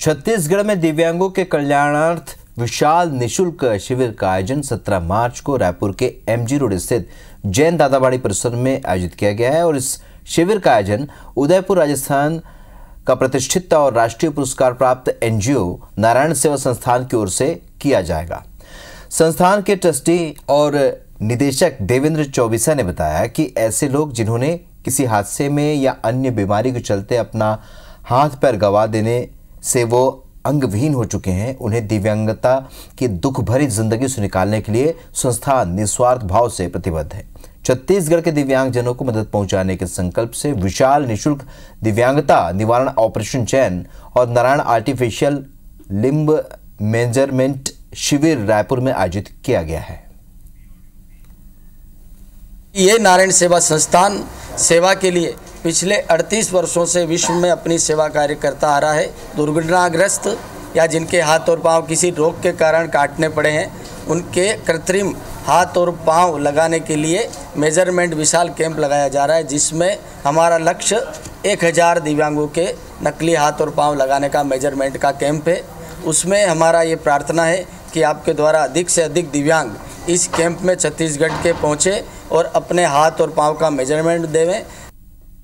छत्तीसगढ़ में दिव्यांगों के कल्याणार्थ विशाल निशुल्क शिविर का आयोजन 17 मार्च को रायपुर के एमजी रोड स्थित जैन दादाबाड़ी परिसर में आयोजित किया गया है और इस शिविर का आयोजन उदयपुर राजस्थान का प्रतिष्ठित और राष्ट्रीय पुरस्कार प्राप्त एनजीओ नारायण सेवा संस्थान की ओर से किया जाएगा। संस्थान के ट्रस्टी और निदेशक देवेंद्र चौबीसा ने बताया कि ऐसे लोग जिन्होंने किसी हादसे में या अन्य बीमारी के चलते अपना हाथ पैर गवा देने से वो अंगविहीन हो चुके हैं। उन्हें दिव्यांगता की दुख भरी ज़िंदगी से निकालने के लिए संस्थान निस्वार्थ भाव से प्रतिबद्ध है। छत्तीसगढ़ के दिव्यांगजनों को मदद पहुँचाने के संकल्प से विशाल निशुल्क दिव्यांगता निवारण ऑपरेशन चैन और नारायण आर्टिफिशियल लिम्ब मेज़रमेंट शिविर रायपुर में आयोजित किया गया है। ये नारायण सेवा संस्थान सेवा के लिए पिछले 38 वर्षों से विश्व में अपनी सेवा कार्य करता आ रहा है। दुर्घटनाग्रस्त या जिनके हाथ और पाँव किसी रोग के कारण काटने पड़े हैं, उनके कृत्रिम हाथ और पाँव लगाने के लिए मेज़रमेंट विशाल कैंप लगाया जा रहा है, जिसमें हमारा लक्ष्य एक हज़ार दिव्यांगों के नकली हाथ और पाँव लगाने का मेज़रमेंट का कैंप है। उसमें हमारा ये प्रार्थना है कि आपके द्वारा अधिक से अधिक दिव्यांग इस कैंप में छत्तीसगढ़ के पहुँचे और अपने हाथ और पाँव का मेज़रमेंट देवें।